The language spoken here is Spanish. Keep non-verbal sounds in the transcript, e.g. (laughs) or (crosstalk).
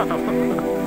Chao. (laughs)